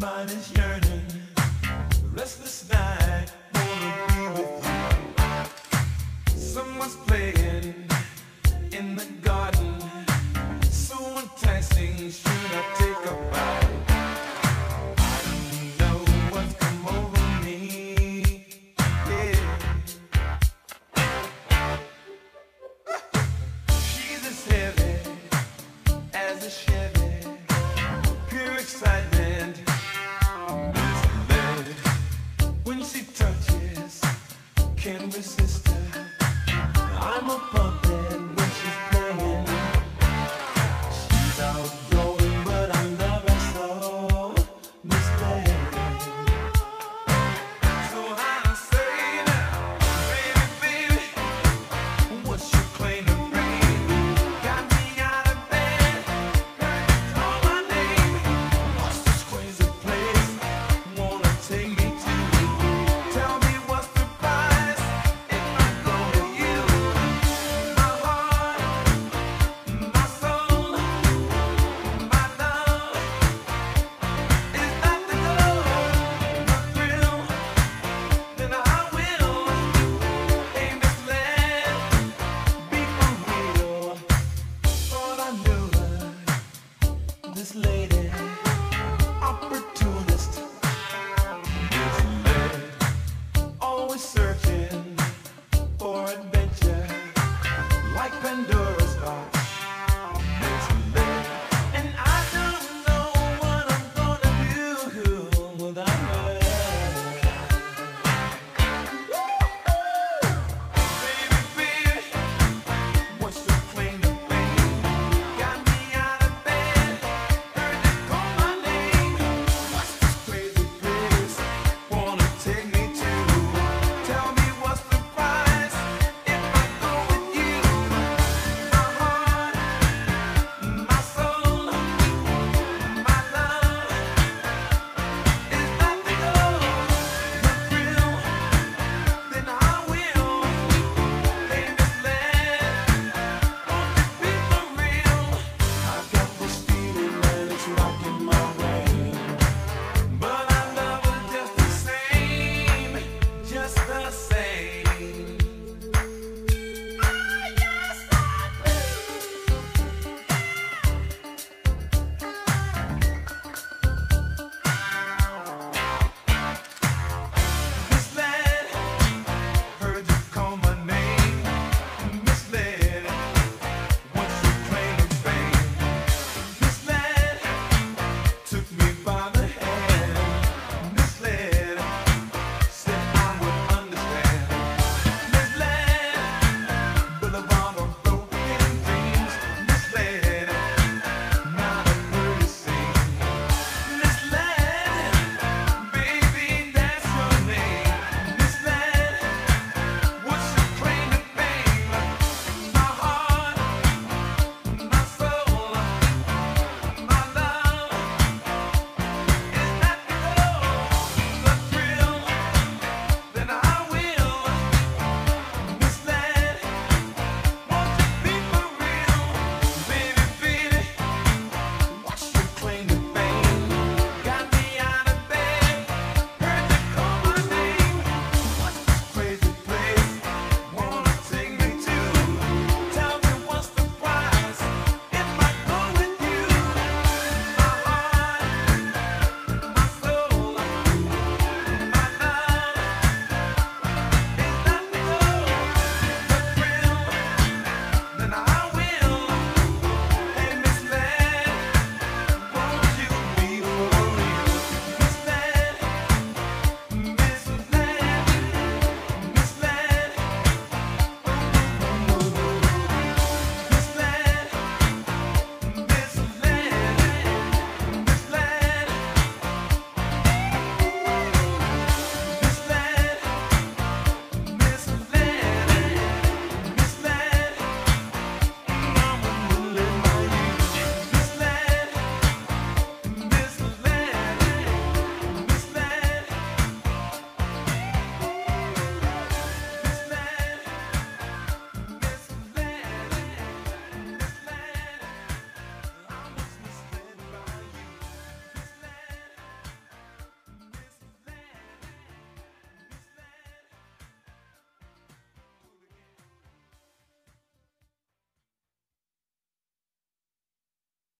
Mind is yearning, restless.